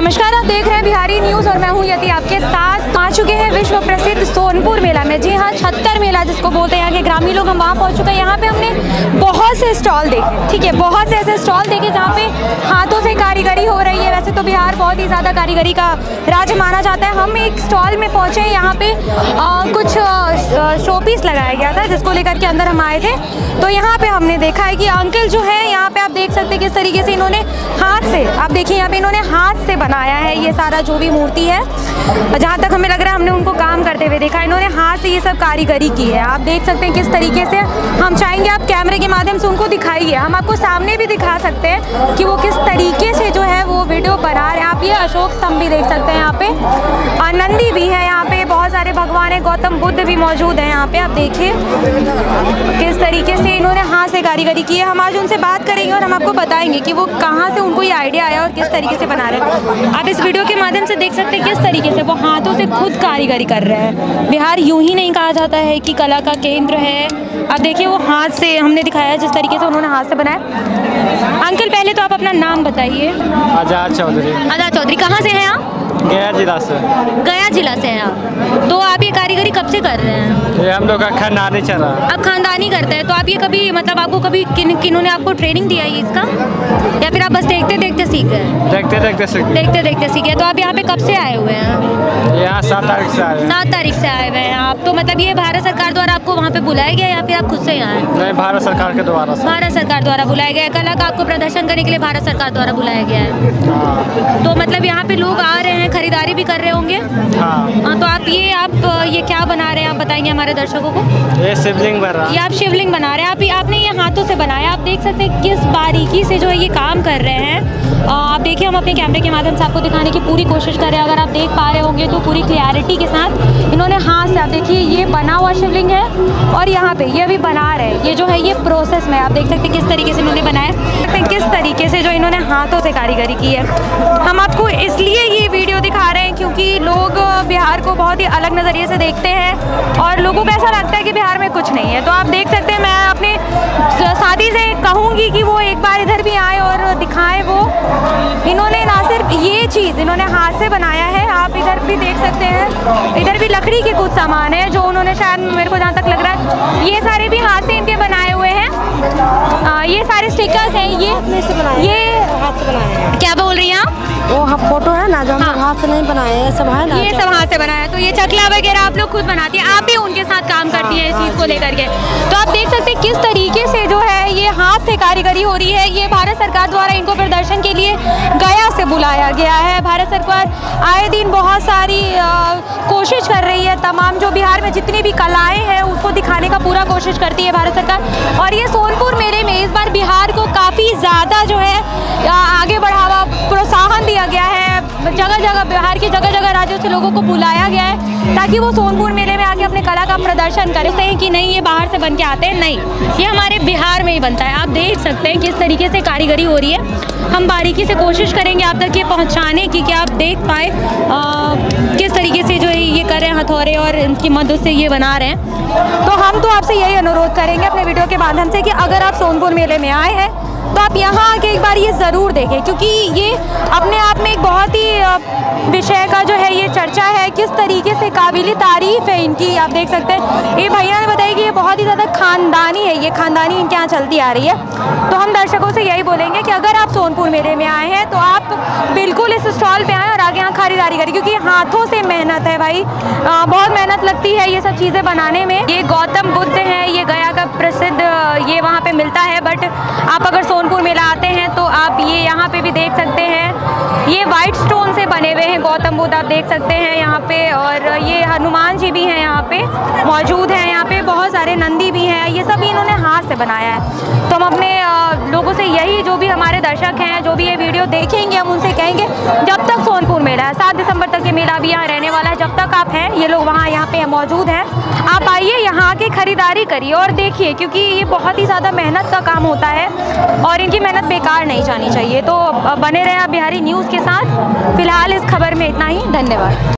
देख रहे हैं बिहारी न्यूज़ और मैं हूँ यदि आपके साथ। आ चुके हैं विश्व प्रसिद्ध सोनपुर मेला में। जी हाँ छत्तर मेला जिसको बोलते हैं यहाँ के ग्रामीण लोग हम वहाँ पहुँच चुके हैं। यहाँ पे हमने बहुत से स्टॉल देखे ठीक है? बहुत से ऐसे स्टॉल देखे जहाँ पे हाथों से कारीगरी हो रही है। वैसे तो बिहार बहुत ही ज़्यादा कारीगरी का राज्य माना जाता है। हम एक स्टॉल में पहुँचे यहाँ पे आ, कुछ शो पीस लगाया गया था जिसको लेकर के अंदर हम आए थे। तो यहाँ पे हमने देखा है कि अंकल जो है यहाँ पे आप देख सकते हैं किस तरीके से इन्होंने हाथ से। आप देखिए, यहाँ पे इन्होंने हाथ से बनाया है ये सारा जो भी मूर्ति है। जहाँ तक हमें लग रहा है, हमने उनको काम करते हुए देखा। इन्होंने हाथ से ये सब कारीगरी की है। आप देख सकते हैं किस तरीके से हम चाहेंगे, आप कैमरे के माध्यम से उनको दिखाइए। हम आपको सामने भी दिखा सकते हैं कि वो किस तरीके से जो है वो वीडियो बना रहे हैं। आप ये अशोक स्तंभ भी देख सकते हैं यहाँ पे। आनंदी भी है यहाँ पे। बहुत सारे भगवान है, गौतम बुद्ध भी मौजूद है यहाँ पे। आप देखिए किस तरीके से इन्होंने हाथ से कारीगरी की है। हम आज उनसे बात करेंगे और हम आपको बताएँगे कि वो कहाँ से उनको ये आइडिया आया और किस तरीके से बना रहे हैं। आप इस वीडियो के माध्यम से देख सकते हैं किस तरीके से वो हाथों से खुद कारीगरी कर रहे हैं। बिहार यूँ ही नहीं कहा जाता है कि कला का केंद्र है। अब देखिए वो हाथ से हमने दिखाया जिस तरीके से उन्होंने हाथ से बनाया। अंकल पहले तो आप अपना नाम बताइए। आज़ाद चौधरी। आज़ाद चौधरी कहाँ से हैं आप? गया जिला से। गया जिला से हैं आप? तो आप ये कारीगरी कब से कर रहे हैं? ये हम लोग का खानदानी चल रहा है। आप खानदानी करते हैं तो आप ये कभी मतलब आपको कभी किन किन्होंने आपको ट्रेनिंग दिया है इसका? या फिर आप बस देखते देखते सीख गए? देखते देखते सीख देखते देखते सीखे तो आप यहाँ पे कब से आए हुए हैं? यहाँ सात तारीख से आए। सात तारीख से आए हुए हैं आप। तो मतलब ये भारत सरकार द्वारा आपको वहाँ पे बुलाया गया या फिर आप खुद से यहाँ आए नहीं भारत सरकार के द्वारा भारत सरकार द्वारा बुलाया गया है। कला का आपको प्रदर्शन करने के लिए भारत सरकार द्वारा बुलाया गया है। हाँ। तो मतलब यहाँ पे लोग आ रहे हैं खरीदारी भी कर रहे होंगे। हाँ। हाँ तो आप ये आप ये क्या बना रहे हैं? आप बताएँगे हमारे दर्शकों को। ये शिवलिंग बन रहा ये आप शिवलिंग बना रहे हैं। आप आपने ये हाथों से बनाया। आप देख सकते हैं किस बारीकी से जो है ये काम कर रहे हैं। आप देखिए हम अपने कैमरे के माध्यम से आपको दिखाने की पूरी कोशिश कर रहे हैं। अगर आप देख पा रहे होंगे तो पूरी क्लियरिटी के साथ इन्होंने हाथ से आप देखिए, ये बना हुआ शिवलिंग है और यहाँ पे ये अभी बना रहे हैं। ये जो है, ये प्रोसेस में आप देख सकते हैं किस तरीके से इन्होंने बनाया देखते हैं किस तरीके से जो इन्होंने हाथों से कारीगरी की है। हम आपको इसलिए ये वीडियो दिखा रहे हैं क्योंकि लोग बिहार को बहुत ही अलग नज़रिए से देखते हैं और लोगों को ऐसा लगता है कि बिहार में कुछ नहीं है। तो आप देख सकते हैं, मैं अपने साथी से कहूँगी कि वो एक बार इधर भी आए और दिखाएँ वो। इन्होंने चीज़ इन्होंने हाथ से बनाया है आप इधर भी देख सकते हैं। इधर भी लकड़ी के कुछ सामान है जो उन्होंने शायद मेरे को जहाँ तक लग रहा है। ये सारे भी हाथ से इनके बनाए हुए हैं। आ, ये सारे स्टिकर्स हैं ये ये हाथ से बनाए हैं। क्या बोल रही हैं आप? वो हम फ़ोटो है ना जो हम हाँ। हाथ से नहीं बनाए हैं, सब है ना ये सब हाथ से बनाया है। तो ये चकला वगैरह आप लोग खुद बनाती हैं? आप भी उनके साथ काम करती हैं इस चीज़ को लेकर के? तो आप देख सकते हैं किस तरीके से जो है ये हाथ से कारीगरी हो रही है। ये भारत सरकार द्वारा इनको प्रदर्शन के लिए गया से बुलाया गया है। भारत सरकार आए दिन बहुत सारी कोशिश कर रही है। तमाम जो बिहार में जितनी भी कलाएँ हैं उसको दिखाने का पूरा कोशिश करती है भारत सरकार। और ये सोनपुर मेले में इस बार बिहार को काफ़ी ज़्यादा जो है आगे बढ़ावा प्रोत्साहन दिया गया है। जगह जगह बिहार के जगह जगह राज्यों से लोगों को बुलाया गया है ताकि वो सोनपुर मेले में आके अपने कला का प्रदर्शन करें। हैं कि नहीं, ये बाहर से बन के आते हैं। नहीं, ये हमारे बिहार में ही बनता है। आप देख सकते हैं किस तरीके से कारीगरी हो रही है। हम बारीकी से कोशिश करेंगे आप तक ये पहुँचाने की कि आप देख पाए किस तरीके से जो है ये कर रहे हैं हथौरे और इनकी मदद से ये बना रहे हैं। तो हम तो आपसे यही अनुरोध करेंगे अपने वीडियो के माध्यम से कि अगर आप सोनपुर मेले में आए हैं तो आप यहाँ आके एक बार ये ज़रूर देखें, क्योंकि ये अपने आप में एक बहुत ही विषय का जो है ये चर्चा है, किस तरीके से काबिल तारीफ़ है इनकी, आप देख सकते हैं। ये भैया ने बताया कि ये बहुत ही ज़्यादा खानदानी है, ये खानदानी इनके यहाँ चलती आ रही है। तो हम दर्शकों से यही बोलेंगे कि अगर आप सोनपुर मेले में आए हैं तो आप बिल्कुल इस स्टॉल पर आएँ और आगे यहाँ खरीदारी करें, क्योंकि हाथों से मेहनत है भाई। बहुत मेहनत लगती है ये सब चीज़ें बनाने में। ये गौतम बुद्ध है, ये गया का प्रसिद्ध ये वहाँ पर मिलता है, बट आप अगर आप ये यहाँ पे भी देख सकते हैं। ये वाइट स्टोन से बने हुए हैं, गौतम बुद्ध आप देख सकते हैं यहाँ पे। और ये हनुमान जी भी हैं यहाँ पे, मौजूद हैं यहाँ पे। बहुत सारे नंदी भी हैं, ये सब इन्होंने हाथ से बनाया है। तो हम अपने लोगों से यही जो भी हमारे दर्शक हैं, जो भी ये वीडियो देखेंगे, हम उनसे कहेंगे, जब सात दिसंबर तक ये मेला भी यहाँ रहने वाला है। जब तक आप हैं, ये लोग वहाँ यहाँ पे मौजूद हैं। आप आइए यहाँ आके खरीदारी करिए और देखिए, क्योंकि ये बहुत ही ज़्यादा मेहनत का काम होता है और इनकी मेहनत बेकार नहीं जानी चाहिए। तो बने रहें आप बिहारी न्यूज़ के साथ। फ़िलहाल इस खबर में इतना ही। धन्यवाद।